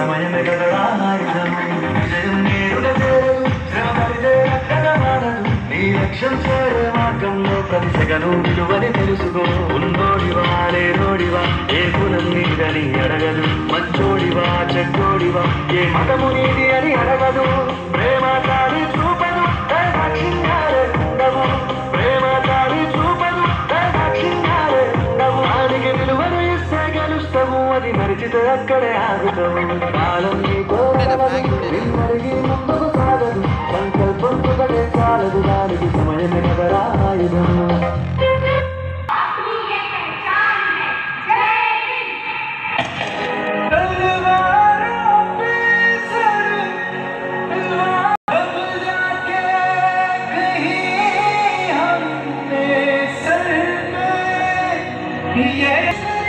సమయమే కదరా విజయం నేరుగా చేరదు శ్రమ పడితే అక్కడ మారదు నీ లక్ష్యం చేరే మార్గంలో ప్రతి సెగను విలువని తెలుసుకో ఉన్నోడివా లేనోడివా ఏ కులం నీదని అడగదు మంచోడివా చెడ్డోడివా ఏ మతము నీది అని అడగదు. ಹಾದಿ ಮರೆಚಿದ ಕಡೆ ಆಗುತ್ತವು ಆಲಂಗಿ ನಿಮ್ಮರಿಗೆ ಮುಂದಲು ಸಾಗದು ಸಂಕಲ್ಪೊಂದು ಕಡೆ ಸಾಲದು ನಾಲಿಗೆ ಸಮಯ ನೆನವರಾಯದನು Yes.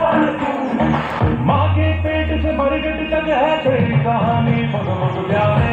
माँ के पेट से बरगद है तेरी कहानी मग प्यारे